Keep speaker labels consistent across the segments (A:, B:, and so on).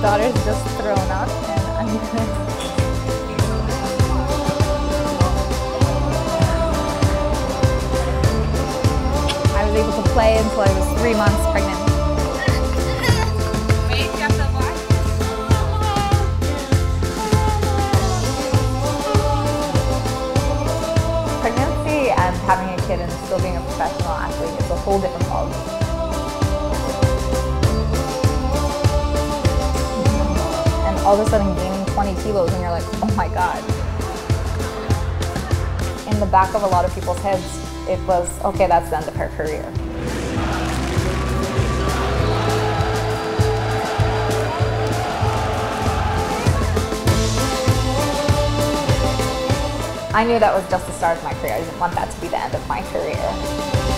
A: daughter's just thrown up and I'm gonna I was able to play until I was three months pregnant. Pregnancy and having a kid and still being a professional athlete is a whole different ballgame. All of a sudden gaining 20 kilos and you're like, oh my god. In the back of a lot of people's heads, it was, okay, that's the end of her career. I knew that was just the start of my career. I didn't want that to be the end of my career.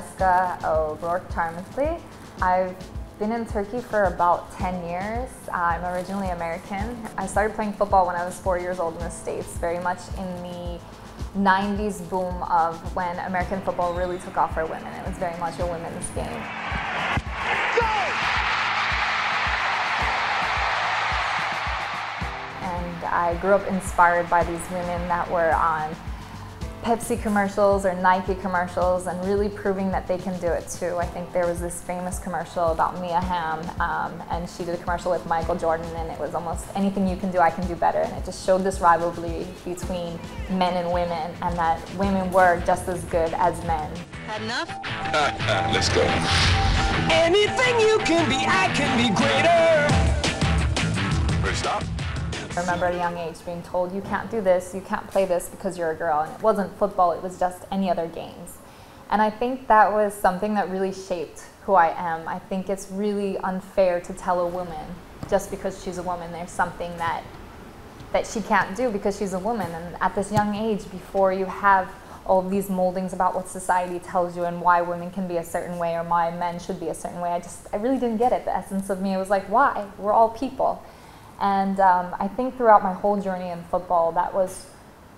A: Jessica O'Rourke Carmikli. I've been in Turkey for about 10 years. I'm originally American. I started playing football when I was four years old in the States, very much in the 90s boom of when American football really took off for women. It was very much a women's game. And I grew up inspired by these women that were on Pepsi commercials or Nike commercials and really proving that they can do it too. I think there was this famous commercial about Mia Hamm um, and she did a commercial with Michael Jordan and it was almost anything you can do, I can do better. And it just showed this rivalry between men and women and that women were just as good as men.
B: Had enough?
C: Let's go.
D: Anything you can be, I can be greater.
C: Ready, stop.
A: I remember at a young age being told, you can't do this, you can't play this because you're a girl. And it wasn't football, it was just any other games. And I think that was something that really shaped who I am. I think it's really unfair to tell a woman just because she's a woman there's something that that she can't do because she's a woman. And at this young age, before you have all these moldings about what society tells you and why women can be a certain way or why men should be a certain way, I just I really didn't get it. The essence of me was like, why? We're all people. And um, I think throughout my whole journey in football, that was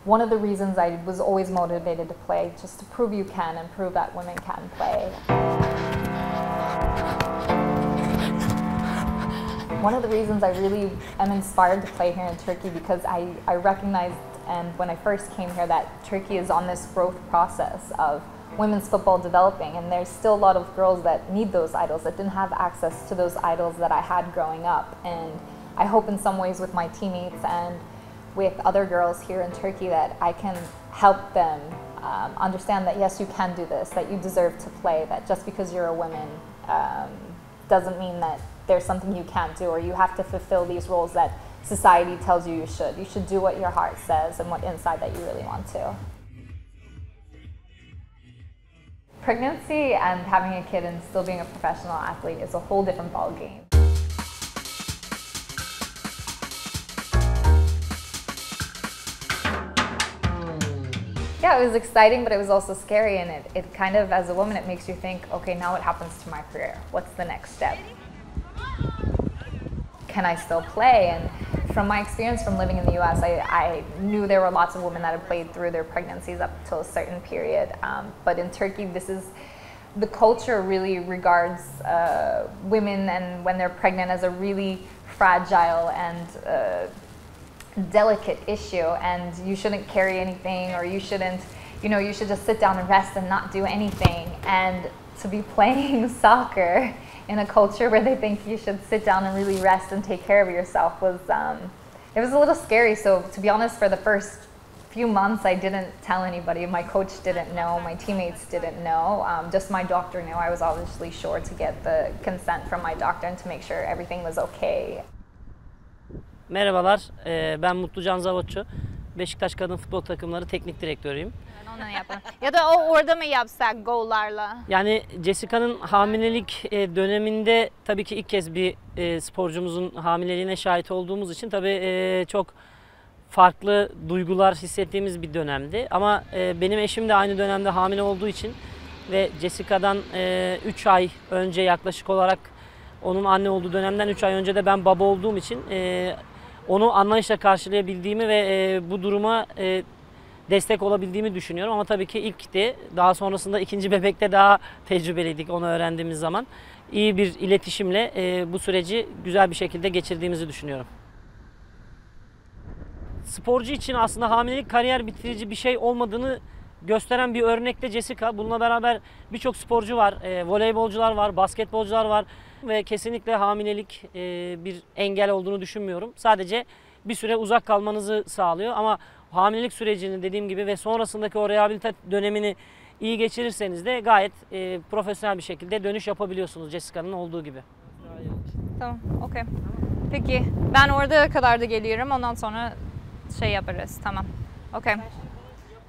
A: one of the reasons I was always motivated to play, just to prove you can and prove that women can play. One of the reasons I really am inspired to play here in Turkey because I, I recognized and when I first came here that Turkey is on this growth process of women's football developing and there's still a lot of girls that need those idols that didn't have access to those idols that I had growing up and I hope in some ways with my teammates and with other girls here in Turkey that I can help them um, understand that yes, you can do this, that you deserve to play, that just because you're a woman um, doesn't mean that there's something you can't do or you have to fulfill these roles that society tells you you should. You should do what your heart says and what inside that you really want to. Pregnancy and having a kid and still being a professional athlete is a whole different ballgame. Yeah, it was exciting, but it was also scary. And it, it kind of, as a woman, it makes you think, okay, now what happens to my career? What's the next step? Can I still play? And from my experience from living in the US, I, I knew there were lots of women that had played through their pregnancies up till a certain period. Um, but in Turkey, this is the culture really regards uh, women and when they're pregnant as a really fragile and uh, delicate issue and you shouldn't carry anything or you shouldn't you know you should just sit down and rest and not do anything. And to be playing soccer in a culture where they think you should sit down and really rest and take care of yourself was um, it was a little scary. So to be honest for the first few months i didn't tell anybody. My coach didn't know. My teammates didn't know. Um, just my doctor knew. I was obviously sure to get the consent from my doctor and to make sure everything was okay
E: Merhabalar, eee, ben Mutlu Can Zavotçu. Beşiktaş Kadın Futbol Takımları Teknik Direktörüyüm.
F: Onu yapalım. ya da o orada mı yapsak gollarla?
E: Yani Jessica'nın hamilelik e, döneminde tabii ki ilk kez bir e, sporcumuzun hamileliğine şahit olduğumuz için tabii e, çok farklı duygular hissettiğimiz bir dönemdi. Ama e, benim eşim de aynı dönemde hamile olduğu için ve Jessica'dan 3 ay önce yaklaşık olarak onun anne olduğu dönemden 3 ay önce de ben baba olduğum için e, onu anlayışla karşılayabildiğimi ve e, bu duruma e, destek olabildiğimi düşünüyorum. Ama tabii ki ilkti. Daha sonrasında ikinci bebekte daha tecrübeliydik onu öğrendiğimiz zaman. İyi bir iletişimle e, bu süreci güzel bir şekilde geçirdiğimizi düşünüyorum. Sporcu için aslında hamilelik kariyer bitirici bir şey olmadığını gösteren bir örnek de Jessica. Bununla beraber birçok sporcu var. E, voleybolcular var, basketbolcular var ve kesinlikle hamilelik e, bir engel olduğunu düşünmüyorum. Sadece bir süre uzak kalmanızı sağlıyor ama hamilelik sürecini dediğim gibi ve sonrasındaki o rehabilite dönemini iyi geçirirseniz de gayet e, profesyonel bir şekilde dönüş yapabiliyorsunuz Jessica'nın olduğu gibi.
F: Tamam, okey. Peki, ben orada kadar da geliyorum. Ondan sonra şey yaparız. Tamam. Okey.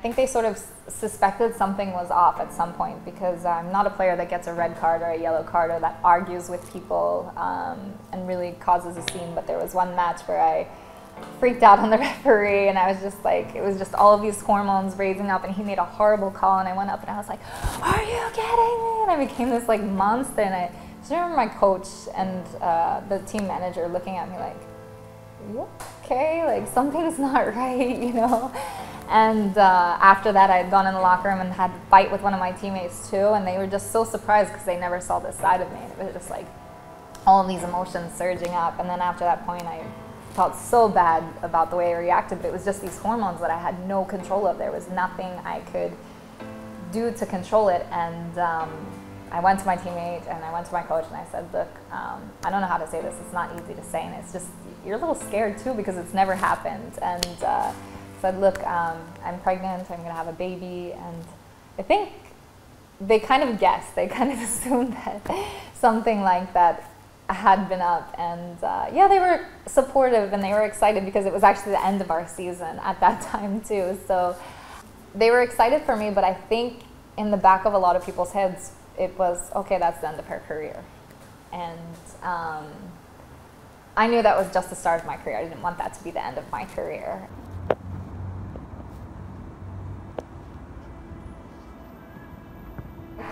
A: I think they sort of suspected something was off at some point because I'm not a player that gets a red card or a yellow card or that argues with people um, and really causes a scene. But there was one match where I freaked out on the referee and I was just like, it was just all of these hormones raising up and he made a horrible call and I went up and I was like, are you kidding me? And I became this like monster and I just remember my coach and uh, the team manager looking at me like, okay? Like something's not right, you know? And uh, after that, I had gone in the locker room and had a fight with one of my teammates too, and they were just so surprised because they never saw this side of me. It was just like all these emotions surging up. And then after that point, I felt so bad about the way I reacted, but it was just these hormones that I had no control of. There was nothing I could do to control it. And um, I went to my teammate and I went to my coach and I said, Look, um, I don't know how to say this. It's not easy to say. And it's just, you're a little scared too because it's never happened. And uh, said, Look, um, I'm pregnant. I'm going to have a baby. And I think they kind of guessed. They kind of assumed that something like that had been up. And uh, yeah, they were supportive and they were excited because it was actually the end of our season at that time too. So they were excited for me, but I think in the back of a lot of people's heads, it was okay, that's the end of her career. And um, I knew that was just the start of my career. I didn't want that to be the end of my career.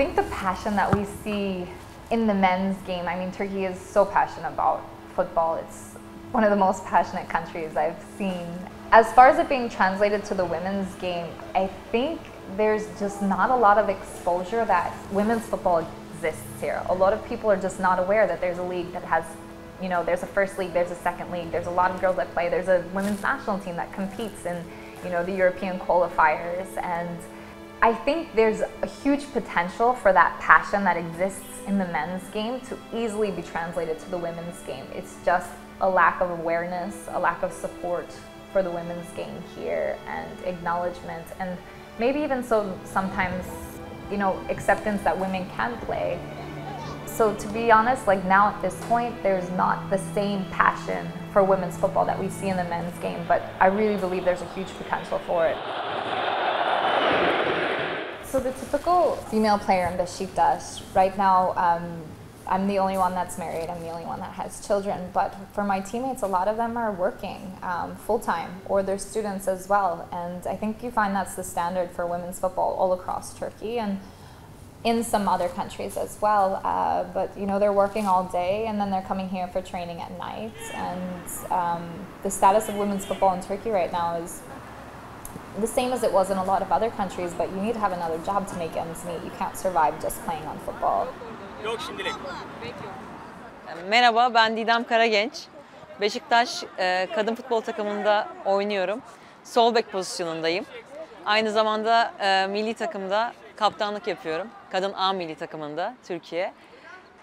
A: Think the passion that we see in the men's game, I mean, Turkey is so passionate about football. It's one of the most passionate countries I've seen. As far as it being translated to the women's game, I think there's just not a lot of exposure that women's football exists here. A lot of people are just not aware that there's a league that has, you know, there's a first league, there's a second league, there's a lot of girls that play, there's a women's national team that competes in, you know, the European qualifiers. And I think there's a huge potential for that passion that exists in the men's game to easily be translated to the women's game. It's just a lack of awareness, a lack of support for the women's game here, and acknowledgement, and maybe even so sometimes, you know, acceptance that women can play. So to be honest, like now at this point, there's not the same passion for women's football that we see in the men's game, but I really believe there's a huge potential for it. So the typical female player in Besiktas, right now, um, I'm the only one that's married. I'm the only one that has children. But for my teammates, a lot of them are working um, full time, or they're students as well. And I think you find that's the standard for women's football all across Turkey and in some other countries as well. Uh, but you know, they're working all day, and then they're coming here for training at night. And um, the status of women's football in Turkey right now is the same as it was in a lot of other countries, but you need to have another job to make ends meet. You can't survive just playing on football.
B: Merhaba, ben Didem Karagenç. Beşiktaş e, kadın futbol takımında oynuyorum. Sol bek pozisyonundayım. Aynı zamanda e, milli takımda kaptanlık yapıyorum. Kadın A milli takımında Türkiye.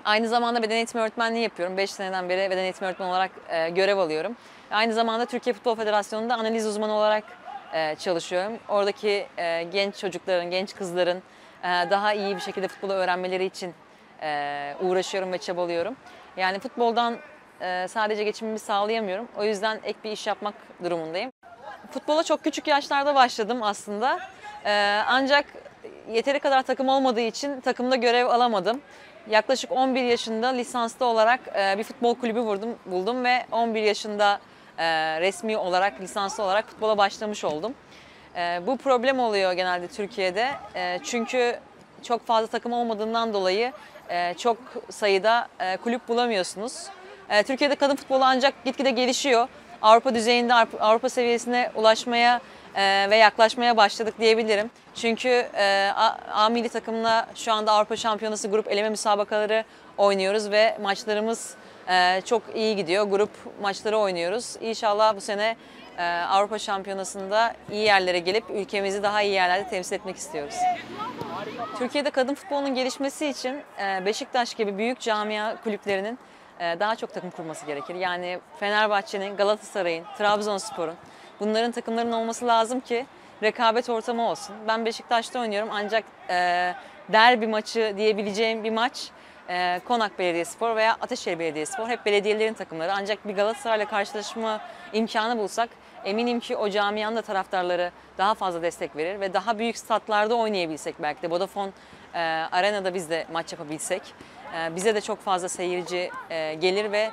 B: Aynı zamanda beden eğitimi öğretmenliği yapıyorum. 5 seneden beri beden eğitimi öğretmeni olarak e, görev alıyorum. Aynı zamanda Türkiye Futbol Federasyonu'nda analiz uzmanı olarak e, çalışıyorum. Oradaki e, genç çocukların, genç kızların e, daha iyi bir şekilde futbolu öğrenmeleri için uğraşıyorum ve çabalıyorum. Yani futboldan sadece geçimimi sağlayamıyorum. O yüzden ek bir iş yapmak durumundayım. Futbola çok küçük yaşlarda başladım aslında. Ancak yeteri kadar takım olmadığı için takımda görev alamadım. Yaklaşık 11 yaşında lisanslı olarak bir futbol kulübü vurdum, buldum ve 11 yaşında e, resmi olarak, lisanslı olarak futbola başlamış oldum. E, bu problem oluyor genelde Türkiye'de. E, çünkü çok fazla takım olmadığından dolayı çok sayıda kulüp bulamıyorsunuz. Türkiye'de kadın futbolu ancak gitgide gelişiyor. Avrupa düzeyinde, Avrupa- seviyesine ulaşmaya ve yaklaşmaya başladık diyebilirim. Çünkü e, A milli takımla şu anda Avrupa Şampiyonası grup eleme müsabakaları oynuyoruz ve maçlarımız e, çok iyi gidiyor. Grup maçları oynuyoruz. İnşallah bu sene e, Avrupa Şampiyonası'nda iyi yerlere gelip ülkemizi daha iyi yerlerde temsil etmek istiyoruz. Türkiye'de kadın futbolunun gelişmesi için e, Beşiktaş gibi büyük camia kulüplerinin e, daha çok takım kurması gerekir. Yani Fenerbahçe'nin, Galatasaray'ın, Trabzonspor'un bunların takımların olması lazım ki rekabet ortamı olsun. Ben Beşiktaş'ta oynuyorum ancak derbi maçı diyebileceğim bir maç e, Konak Belediyespor veya Ateşehir Belediyespor hep belediyelerin takımları. Ancak bir Galatasaray'la karşılaşma imkanı bulsak eminim ki o camianın da taraftarları daha fazla destek verir ve daha büyük statlarda oynayabilsek belki de Vodafone e, Arena'da biz de maç yapabilsek e, bize de çok fazla seyirci e, gelir ve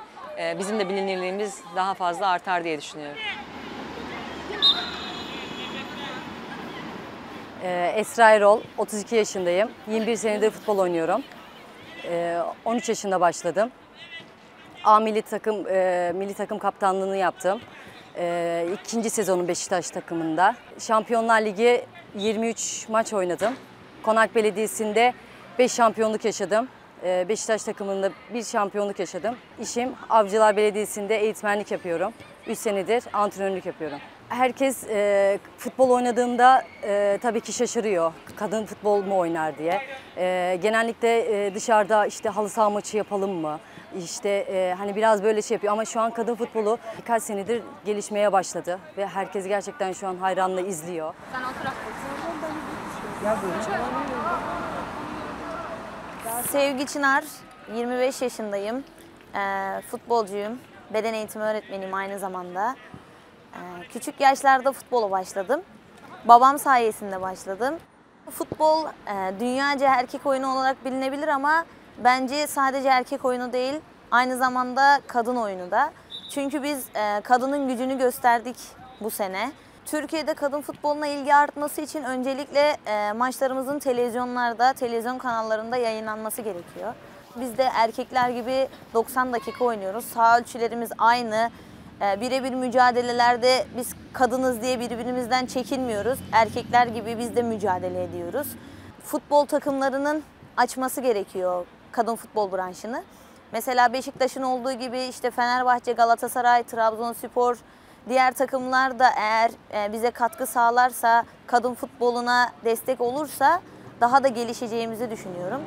B: bizim de bilinirliğimiz daha fazla artar diye düşünüyorum.
G: Ee, Esra Erol, 32 yaşındayım. 21 senedir futbol oynuyorum. Ee, 13 yaşında başladım. A milli takım e, milli takım kaptanlığını yaptım. Ee, ikinci sezonun Beşiktaş takımında. Şampiyonlar Ligi 23 maç oynadım. Konak Belediyesi'nde 5 şampiyonluk yaşadım. Ee, Beşiktaş takımında bir şampiyonluk yaşadım. İşim Avcılar Belediyesi'nde eğitmenlik yapıyorum. 3 senedir antrenörlük yapıyorum. Herkes e, futbol oynadığımda e, tabii ki şaşırıyor. Kadın futbol mu oynar diye. E, genellikle e, dışarıda işte halı saha maçı yapalım mı? İşte e, hani biraz böyle şey yapıyor ama şu an kadın futbolu birkaç senedir gelişmeye başladı ve herkes gerçekten şu an hayranla izliyor.
H: Sevgi Çınar, 25 yaşındayım. Ee, futbolcuyum. Beden eğitimi öğretmeniyim aynı zamanda. Ee, küçük yaşlarda futbola başladım. Babam sayesinde başladım. Futbol e, dünyaca erkek oyunu olarak bilinebilir ama bence sadece erkek oyunu değil, aynı zamanda kadın oyunu da. Çünkü biz e, kadının gücünü gösterdik bu sene. Türkiye'de kadın futboluna ilgi artması için öncelikle e, maçlarımızın televizyonlarda, televizyon kanallarında yayınlanması gerekiyor. Biz de erkekler gibi 90 dakika oynuyoruz. Sağ ölçülerimiz aynı. E, birebir mücadelelerde biz kadınız diye birbirimizden çekinmiyoruz. Erkekler gibi biz de mücadele ediyoruz. Futbol takımlarının açması gerekiyor kadın futbol branşını. Mesela Beşiktaş'ın olduğu gibi işte Fenerbahçe, Galatasaray, Trabzonspor, diğer takımlar da eğer e, bize katkı sağlarsa, kadın futboluna destek olursa daha da gelişeceğimizi düşünüyorum.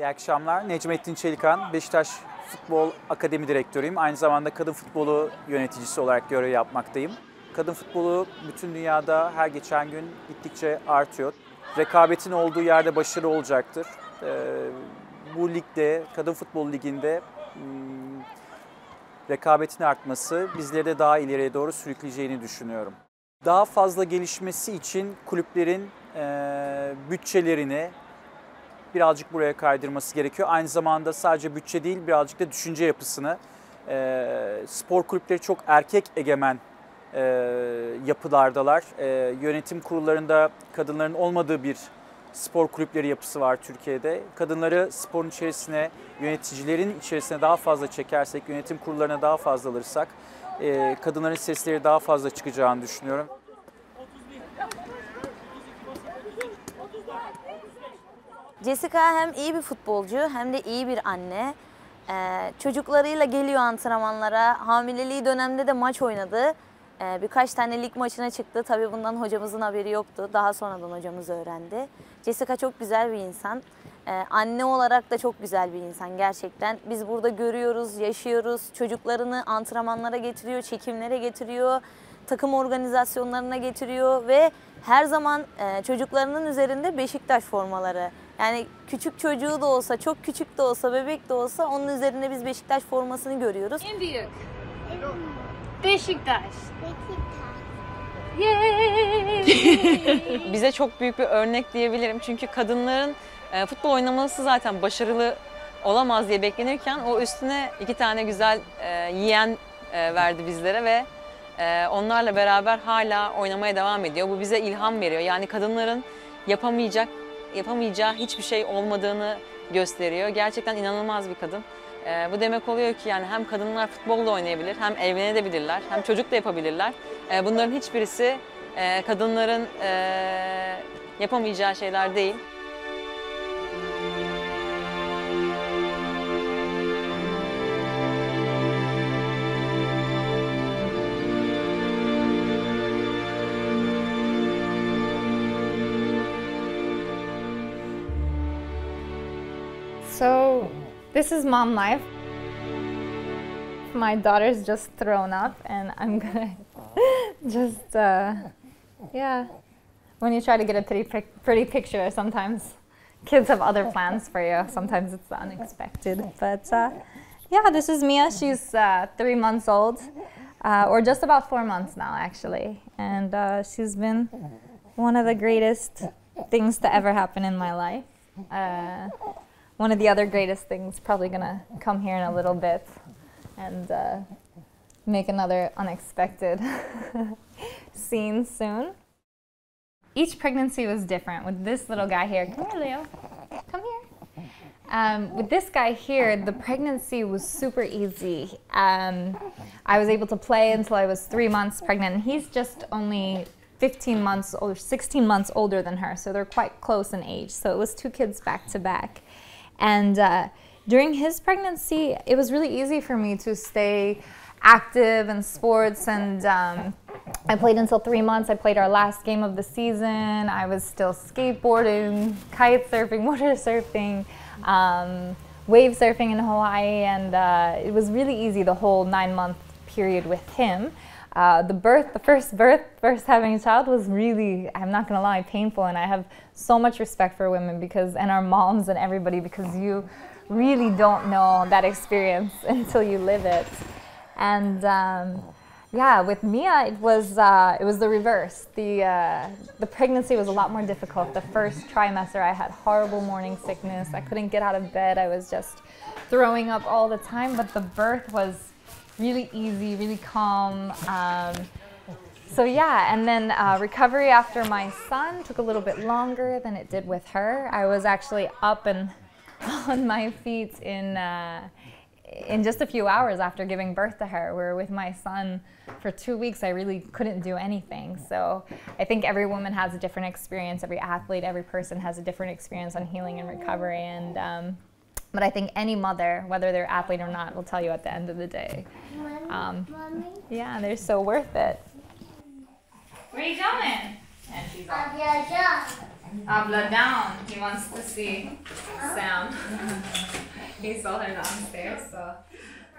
I: İyi akşamlar. Necmettin Çelikan, Beşiktaş Futbol Akademi Direktörüyüm. Aynı zamanda kadın futbolu yöneticisi olarak görev yapmaktayım. Kadın futbolu bütün dünyada her geçen gün gittikçe artıyor. Rekabetin olduğu yerde başarı olacaktır. Ee, bu ligde, kadın futbol liginde hmm, rekabetin artması bizleri de daha ileriye doğru sürükleyeceğini düşünüyorum. Daha fazla gelişmesi için kulüplerin eee, bütçelerini birazcık buraya kaydırması gerekiyor. Aynı zamanda sadece bütçe değil birazcık da düşünce yapısını. Eee, spor kulüpleri çok erkek egemen eee, yapılardalar. Eee, yönetim kurullarında kadınların olmadığı bir spor kulüpleri yapısı var Türkiye'de. Kadınları sporun içerisine, yöneticilerin içerisine daha fazla çekersek, yönetim kurullarına daha fazla alırsak eee, kadınların sesleri daha fazla çıkacağını düşünüyorum.
H: Jessica hem iyi bir futbolcu hem de iyi bir anne. Ee, çocuklarıyla geliyor antrenmanlara. Hamileliği dönemde de maç oynadı. Ee, birkaç tane lig maçına çıktı. Tabii bundan hocamızın haberi yoktu. Daha sonradan hocamız öğrendi. Jessica çok güzel bir insan. Ee, anne olarak da çok güzel bir insan gerçekten. Biz burada görüyoruz, yaşıyoruz. Çocuklarını antrenmanlara getiriyor, çekimlere getiriyor takım organizasyonlarına getiriyor ve her zaman e, çocuklarının üzerinde Beşiktaş formaları. Yani küçük çocuğu da olsa, çok küçük de olsa, bebek de olsa onun üzerinde biz Beşiktaş formasını görüyoruz.
J: En büyük. Beşiktaş.
B: Bize çok büyük bir örnek diyebilirim. Çünkü kadınların e, futbol oynaması zaten başarılı olamaz diye beklenirken o üstüne iki tane güzel e, yiyen e, verdi bizlere ve e, onlarla beraber hala oynamaya devam ediyor. Bu bize ilham veriyor. Yani kadınların yapamayacak yapamayacağı hiçbir şey olmadığını gösteriyor. Gerçekten inanılmaz bir kadın. E, bu demek oluyor ki yani hem kadınlar futbolda oynayabilir, hem evlenebilirler, hem çocuk da yapabilirler. E, bunların hiçbirisi e, kadınların e, yapamayacağı şeyler değil.
A: This is mom life. My daughter's just thrown up, and I'm gonna just, uh, yeah. When you try to get a pretty, pretty picture, sometimes kids have other plans for you. Sometimes it's unexpected. But uh, yeah, this is Mia. She's uh, three months old, uh, or just about four months now, actually. And uh, she's been one of the greatest things to ever happen in my life. One of the other greatest things probably gonna come here in a little bit and uh, make another unexpected scene soon. Each pregnancy was different. With this little guy here, come here, Leo, come here. Um, with this guy here, the pregnancy was super easy. Um, I was able to play until I was three months pregnant, and he's just only 15 months or 16 months older than her, so they're quite close in age. So it was two kids back to back. And uh, during his pregnancy, it was really easy for me to stay active in sports. And um, I played until three months. I played our last game of the season. I was still skateboarding, kite surfing, water surfing, um, wave surfing in Hawaii. And uh, it was really easy the whole nine month period with him. Uh, the birth, the first birth, first having a child was really, I'm not gonna lie, painful. And I have so much respect for women because, and our moms and everybody, because you really don't know that experience until you live it. And um, yeah, with Mia, it was uh, it was the reverse. The uh, the pregnancy was a lot more difficult. The first trimester, I had horrible morning sickness. I couldn't get out of bed. I was just throwing up all the time. But the birth was really easy, really calm. Um, so yeah, and then uh, recovery after my son took a little bit longer than it did with her. I was actually up and on my feet in uh, in just a few hours after giving birth to her. Where with my son for two weeks, I really couldn't do anything. So I think every woman has a different experience. Every athlete, every person has a different experience on healing and recovery. And um, but I think any mother, whether they're athlete or not, will tell you at the end of the day. Um, yeah, they're so worth it. Where are you going? And she's off. Abla down. He wants to see Sam. he saw her downstairs. So,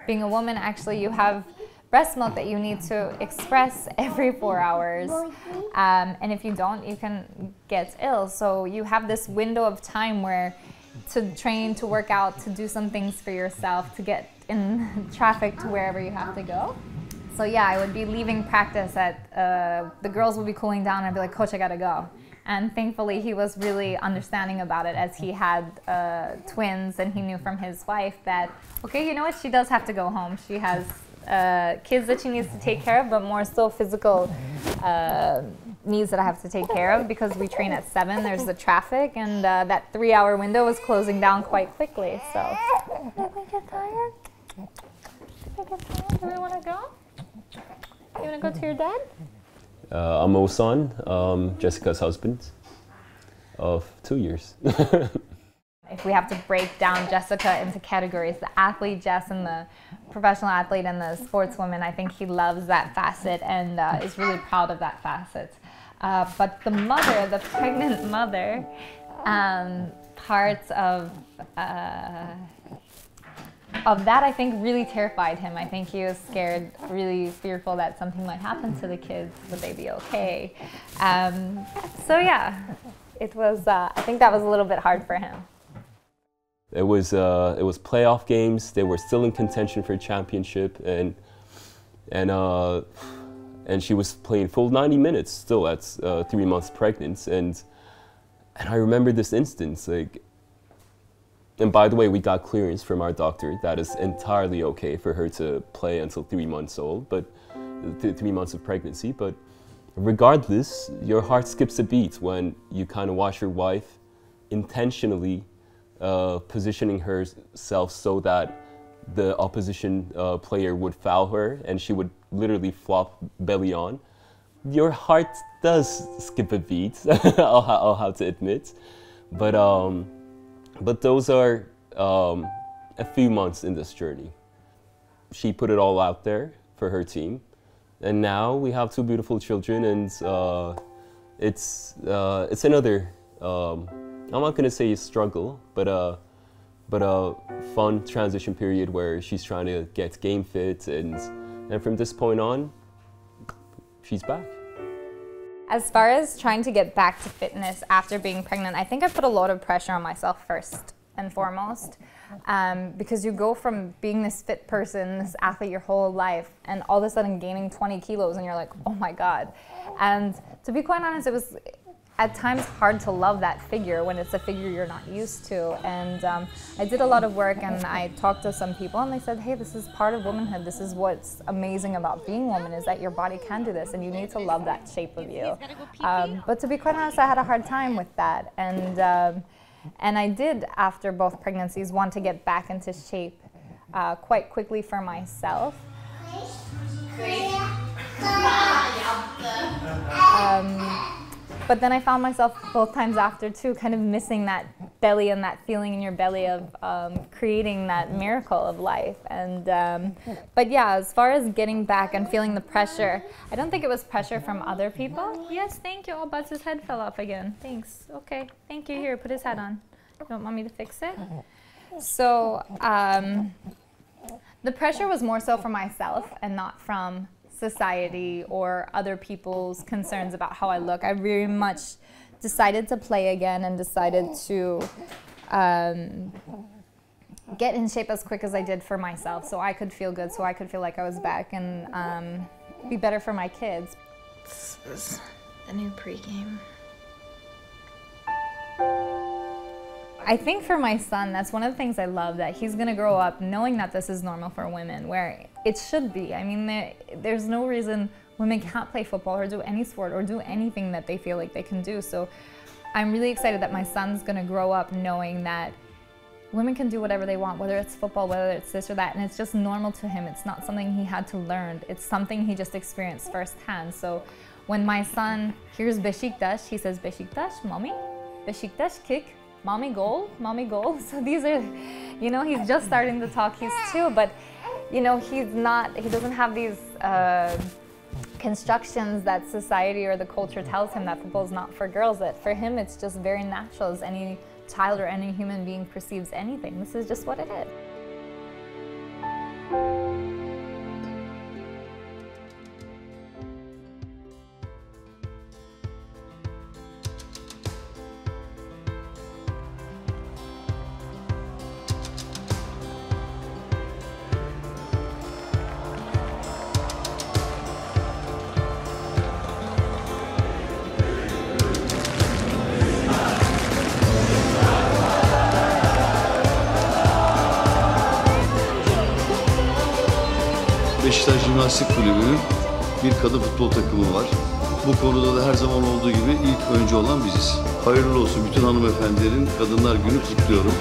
A: being a woman, actually, you have breast milk that you need to express every four hours. Um, and if you don't, you can get ill. So you have this window of time where to train, to work out, to do some things for yourself, to get in traffic to wherever you have to go. So yeah, I would be leaving practice at uh, the girls would be cooling down. And I'd be like, Coach, I gotta go. And thankfully, he was really understanding about it as he had uh, twins, and he knew from his wife that okay, you know what, she does have to go home. She has uh, kids that she needs to take care of, but more so physical uh, needs that I have to take care of because we train at seven. There's the traffic, and uh, that three-hour window was closing down quite quickly. So. Did we get tired? Did we get tired? Do we want to go? You want to go to your dad?
J: Uh, I'm Osan, um, Jessica's husband of two years.
A: if we have to break down Jessica into categories, the athlete Jess and the professional athlete and the sportswoman, I think he loves that facet and uh, is really proud of that facet. Uh, but the mother, the pregnant mother, um, parts of uh, of that I think really terrified him. I think he was scared, really fearful that something might happen to the kids. Would they be okay? Um, so yeah, it was. Uh, I think that was a little bit hard for him.
J: It was uh, it was playoff games. They were still in contention for a championship, and and uh, and she was playing full 90 minutes still at uh, three months pregnant. And and I remember this instance like and by the way, we got clearance from our doctor that is entirely okay for her to play until three months old, but th- three months of pregnancy. But regardless, your heart skips a beat when you kind of watch your wife intentionally uh, positioning herself so that the opposition uh, player would foul her and she would literally flop belly on. Your heart does skip a beat, I'll, I'll have to admit. But, um, but those are um, a few months in this journey. She put it all out there for her team. And now we have two beautiful children, and uh, it's, uh, it's another, um, I'm not to say a struggle, but, uh, but a fun transition period where she's trying to get game fit. And, and from this point on, she's back.
A: As far as trying to get back to fitness after being pregnant, I think I put a lot of pressure on myself first and foremost. Um, because you go from being this fit person, this athlete your whole life, and all of a sudden gaining 20 kilos, and you're like, oh my God. And to be quite honest, it was at times hard to love that figure when it's a figure you're not used to. And um, I did a lot of work and I talked to some people and they said, hey, this is part of womanhood. This is what's amazing about being woman is that your body can do this and you need to love that shape of you. Um, but to be quite honest, I had a hard time with that. And, um, and I did, after both pregnancies, want to get back into shape uh, quite quickly for myself. Um, but then I found myself both times after too, kind of missing that belly and that feeling in your belly of um, creating that miracle of life. And um, but yeah, as far as getting back and feeling the pressure, I don't think it was pressure from other people. Yes, thank you. Oh, Buzz's head fell off again. Thanks. Okay, thank you. Here, put his head on. You don't want me to fix it? So um, the pressure was more so for myself and not from society or other people's concerns about how I look. I very much decided to play again and decided to um, get in shape as quick as I did for myself so I could feel good, so I could feel like I was back and um, be better for my kids.
K: This was the new pregame.
A: I think for my son, that's one of the things I love that he's gonna grow up knowing that this is normal for women, where it should be. I mean, there, there's no reason women can't play football or do any sport or do anything that they feel like they can do. So I'm really excited that my son's gonna grow up knowing that women can do whatever they want, whether it's football, whether it's this or that, and it's just normal to him. It's not something he had to learn. It's something he just experienced firsthand. So when my son hears Beşiktaş, he says, Beşiktaş, mommy? Beşiktaş kick? mommy goal, mommy goal. So these are, you know, he's just starting to talk. He's two, but you know, he's not. He doesn't have these uh, constructions that society or the culture tells him that football is not for girls. That for him, it's just very natural as any child or any human being perceives anything. This is just what it is.
L: Jimnastik Kulübü'nün bir kadın futbol takımı var. Bu konuda da her zaman olduğu gibi ilk önce olan biziz. Hayırlı olsun bütün hanımefendilerin Kadınlar Günü kutluyorum.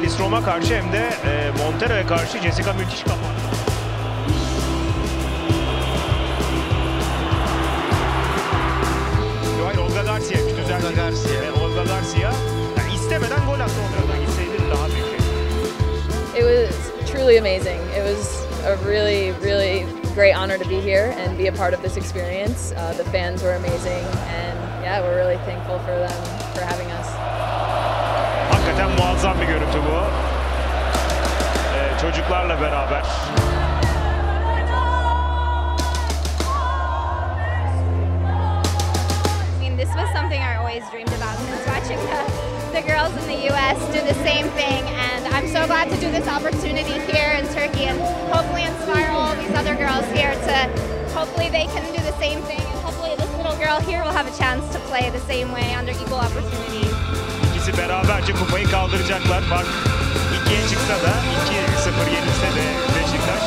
M: Kadar hem Kaylis Roma karşı hem de e, Montero'ya karşı Jessica müthiş kapandı. Hayır Olga Garcia güzel. Olga Garcia. Olga Garcia. Yani istemeden gol attı Olga gitseydi daha büyük.
N: It was truly amazing. It was a really, really great honor to be here and be a part of this experience. Uh, the fans were amazing, and yeah, we're really thankful for them for having us.
M: Muazzam bir görüntü bu. Ee, çocuklarla beraber.
O: I mean, this was something I always dreamed about since watching the, the girls in the U.S. do the same thing, and I'm so glad to do this opportunity here in Turkey and hopefully inspire all these other girls here to hopefully they can do the same thing, and hopefully this little girl here will have a chance to play the same way under equal opportunities.
M: İkisi beraberce kupayı kaldıracaklar. Bak ikiye çıksa da 2-0 yenilse de Beşiktaş